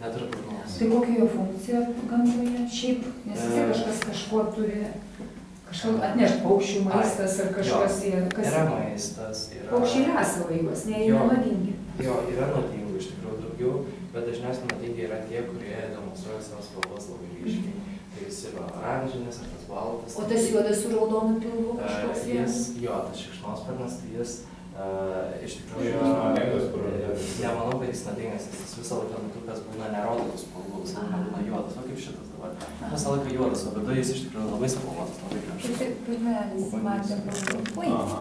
Neturi burnos. Tai kokia jo funkcija gamtoje šiaip? Nes tiek E. kažkas kažko turi, kažką atnešti paukščių maistas ar kažkas jie, kas Yra maistas, yra... Paukščiai lesa laivas, ne jie Jo. nuodingi. Jo, yra nuodingų iš tikrųjų daugiau, bet dažniausiai nuodingi yra tie, kurie demonstruoja savo spalvas labai ryškiai. Tai visi va, oranžinis ar tas baltas. O tas juodas su raudonu pilvu E, kažkoks Jis, jo, tas šikšnosparnas, tai jis e, iš tikrųjų... Jis nuodingas, kur- e, Nemanau, kad jis nuodingas, jis visą laiką nutupęs būna nerodo tų spalvų, visą laiką būna juodas, o kaip šitas dabar. Visą laiką juodas, o viduje jis iš tikrųjų labai spalvotas, labai gražus. Tai pirmelis Aha.